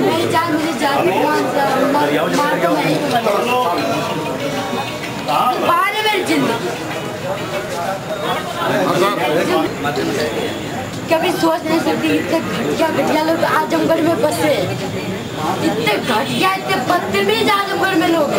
नहीं जान मुझे जाके बाहर है मेरी कभी सोच नहीं सकती इतने घटिया घटिया लोग आजमगढ़ में बसे इतने घटिया, इतने बदतमीज आजमगढ़ में लोग